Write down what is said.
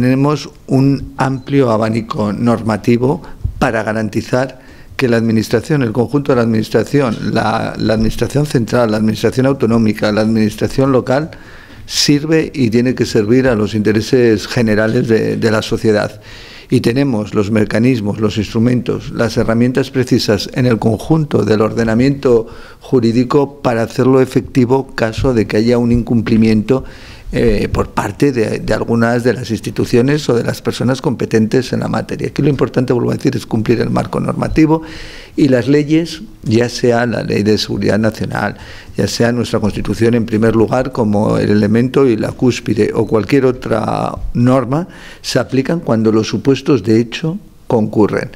tenemos un amplio abanico normativo para garantizar que la Administración, el conjunto de la Administración, la, Administración central, la Administración autonómica, la Administración local, sirve y tiene que servir a los intereses generales de la sociedad. Y tenemos los mecanismos, los instrumentos, las herramientas precisas en el conjunto del ordenamiento jurídico para hacerlo efectivo caso de que haya un incumplimiento eh, por parte de, algunas de las instituciones o de las personas competentes en la materia. Aquí lo importante, vuelvo a decir, es cumplir el marco normativo y las leyes, ya sea la ley de seguridad nacional, ya sea nuestra Constitución en primer lugar como el elemento y la cúspide o cualquier otra norma, se aplican cuando los supuestos de hecho concurren.